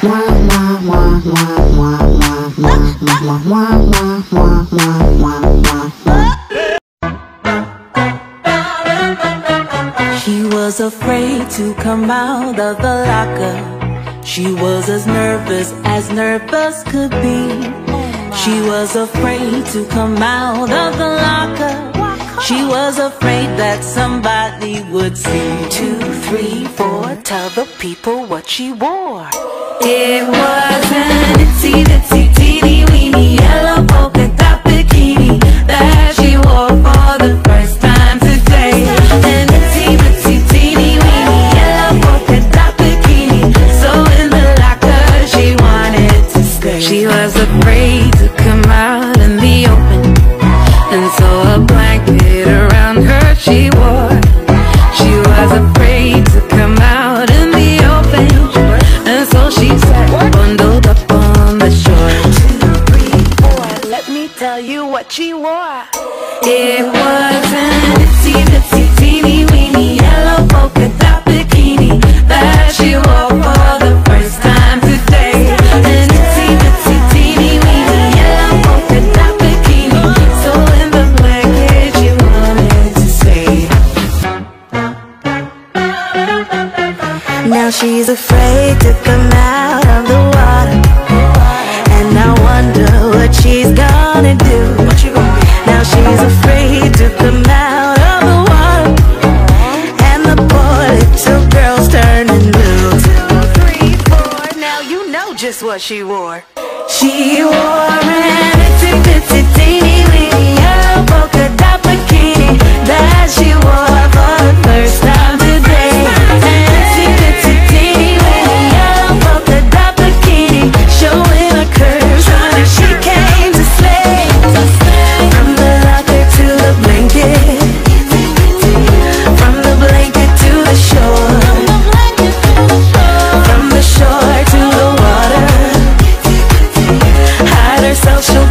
She was afraid to come out of the locker. She was as nervous as nervous could be. She was afraid to come out of the locker. She was afraid that somebody would see. Two, three, four, tell the people what she wore. It was an itsy bitsy teeny weeny yellow polka dot bikini that she wore for the first time today. An itsy bitsy teeny weeny yellow polka dot bikini, so in the locker she wanted to stay. She was afraid to come out in the open, and so a blanket around her she wore. Tell you what she wore. It was an itsy bitsy teeny weeny yellow polka dot bikini that she wore for the first time today. An itsy bitsy teeny weeny yellow polka dot bikini, so in the blanket she wanted to stay. Now she's afraid to come out just what she wore. She wore an itsy bitsy so